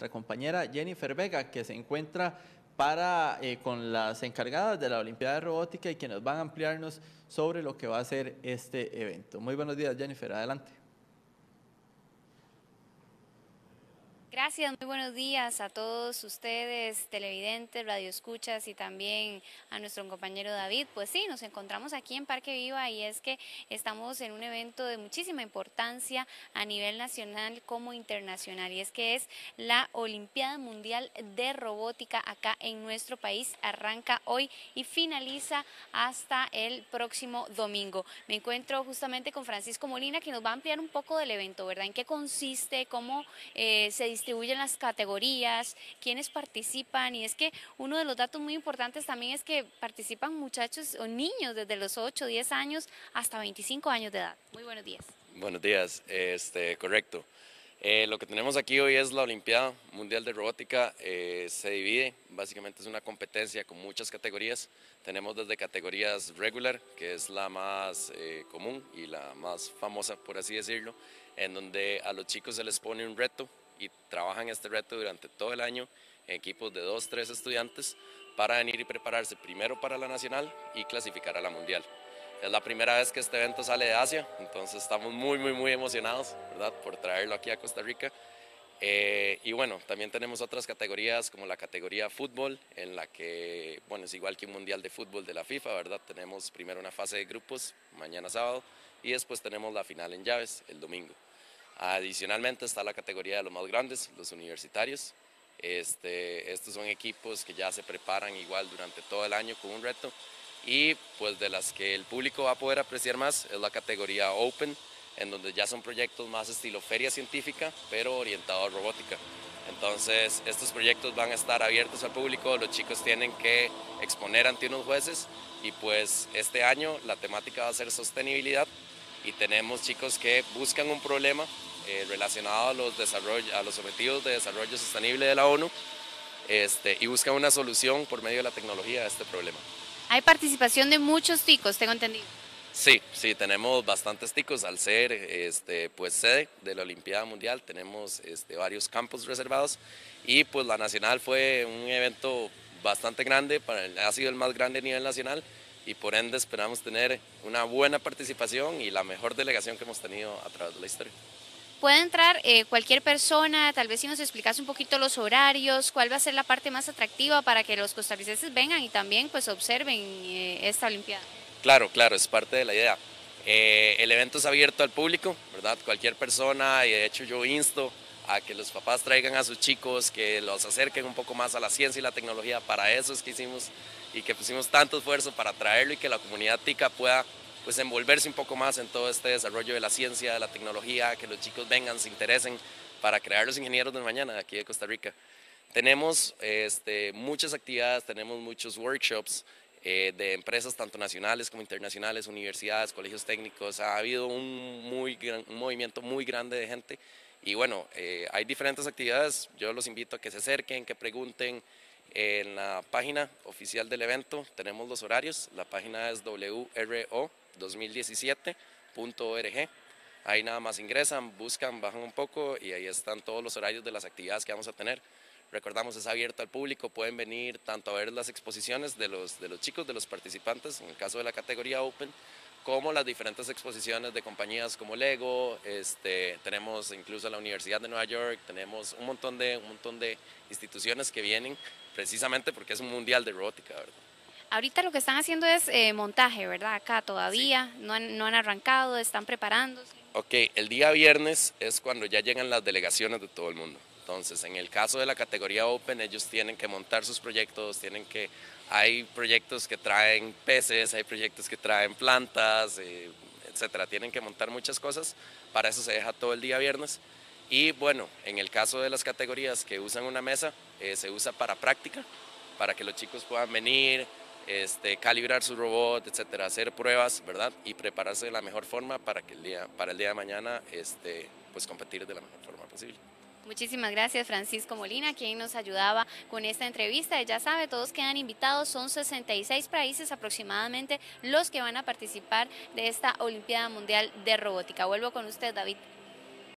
nuestra compañera Jennifer Vega, que se encuentra para, eh, con las encargadas de la Olimpiada de Robótica y quienes van a ampliarnos sobre lo que va a ser este evento. Muy buenos días, Jennifer. Adelante. Gracias, muy buenos días a todos ustedes, televidentes, radioescuchas y también a nuestro compañero David. Pues sí, nos encontramos aquí en Parque Viva y es que estamos en un evento de muchísima importancia a nivel nacional como internacional y es que es la Olimpiada Mundial de Robótica acá en nuestro país. Arranca hoy y finaliza hasta el próximo domingo. Me encuentro justamente con Francisco Molina que nos va a ampliar un poco del evento, ¿verdad? ¿En qué consiste? ¿Cómo eh, se distribuyen las categorías, quiénes participan y es que uno de los datos muy importantes también es que participan muchachos o niños desde los 8, 10 años hasta 25 años de edad. Muy buenos días. Buenos días, este, correcto. Eh, lo que tenemos aquí hoy es la Olimpiada Mundial de Robótica. Eh, se divide, básicamente es una competencia con muchas categorías. Tenemos desde categorías regular, que es la más eh, común y la más famosa, por así decirlo, en donde a los chicos se les pone un reto y trabajan este reto durante todo el año en equipos de dos, tres estudiantes para venir y prepararse primero para la nacional y clasificar a la mundial. Es la primera vez que este evento sale de Asia, entonces estamos muy, muy, muy emocionados, ¿verdad?, por traerlo aquí a Costa Rica. Eh, y bueno, también tenemos otras categorías como la categoría fútbol, en la que, bueno, es igual que un mundial de fútbol de la FIFA, ¿verdad? Tenemos primero una fase de grupos, mañana sábado, y después tenemos la final en llaves el domingo. Adicionalmente está la categoría de los más grandes, los universitarios. Este, estos son equipos que ya se preparan igual durante todo el año con un reto y pues de las que el público va a poder apreciar más es la categoría Open, en donde ya son proyectos más estilo feria científica, pero orientado a robótica. Entonces estos proyectos van a estar abiertos al público, los chicos tienen que exponer ante unos jueces y pues este año la temática va a ser sostenibilidad y tenemos chicos que buscan un problema eh, relacionado a los, a los objetivos de desarrollo sostenible de la ONU este, y buscan una solución por medio de la tecnología a este problema. Hay participación de muchos ticos, tengo entendido. Sí, sí, tenemos bastantes ticos al ser este, pues, sede de la Olimpiada Mundial, tenemos este, varios campos reservados y pues la Nacional fue un evento bastante grande, para ha sido el más grande a nivel nacional y por ende esperamos tener una buena participación y la mejor delegación que hemos tenido a través de la historia. Puede entrar eh, cualquier persona, tal vez si nos explicas un poquito los horarios, cuál va a ser la parte más atractiva para que los costarricenses vengan y también pues observen eh, esta Olimpiada. Claro, claro, es parte de la idea. Eh, el evento es abierto al público, ¿verdad? Cualquier persona, y de hecho yo insto a que los papás traigan a sus chicos, que los acerquen un poco más a la ciencia y la tecnología. Para eso es que hicimos y que pusimos tanto esfuerzo para traerlo y que la comunidad tica pueda pues envolverse un poco más en todo este desarrollo de la ciencia, de la tecnología, que los chicos vengan, se interesen para crear los ingenieros de mañana aquí de Costa Rica. Tenemos este, muchas actividades, tenemos muchos workshops eh, de empresas tanto nacionales como internacionales, universidades, colegios técnicos. Ha habido un, muy, un movimiento muy grande de gente y bueno, eh, hay diferentes actividades. Yo los invito a que se acerquen, que pregunten. En la página oficial del evento tenemos los horarios. La página es WRO 2017.org. Ahí nada más ingresan, buscan, bajan un poco y ahí están todos los horarios de las actividades que vamos a tener. Recordamos, es abierto al público, pueden venir tanto a ver las exposiciones de los, de los chicos, de los participantes, en el caso de la categoría Open, como las diferentes exposiciones de compañías como Lego, este, tenemos incluso la Universidad de Nueva York, tenemos un montón de, un montón de instituciones que vienen precisamente porque es un mundial de robótica, ¿verdad? Ahorita lo que están haciendo es eh, montaje, ¿verdad? Acá todavía, no, han, no han arrancado, están preparándose. Ok, el día viernes es cuando ya llegan las delegaciones de todo el mundo. Entonces, en el caso de la categoría Open, ellos tienen que montar sus proyectos, tienen que, hay proyectos que traen peces, hay proyectos que traen plantas, eh, etcétera. Tienen que montar muchas cosas. Para eso se deja todo el día viernes. Y bueno, en el caso de las categorías que usan una mesa, eh, se usa para práctica, para que los chicos puedan venir, este, calibrar su robot, etcétera, hacer pruebas, ¿verdad? Y prepararse de la mejor forma para que el día, para el día de mañana, este, pues competir de la mejor forma posible. Muchísimas gracias Francisco Molina, quien nos ayudaba con esta entrevista. Ya sabe, todos quedan invitados, son 66 países aproximadamente los que van a participar de esta Olimpiada Mundial de Robótica. Vuelvo con usted, David.